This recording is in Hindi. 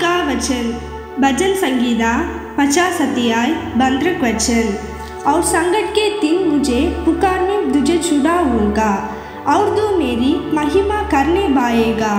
का वचन भजन संगीता पचास अध्याय बंद्रक वचन और संकट के दिन मुझे पुकारने तुझे छुड़ाऊँगा और तू मेरी महिमा करने पाएगा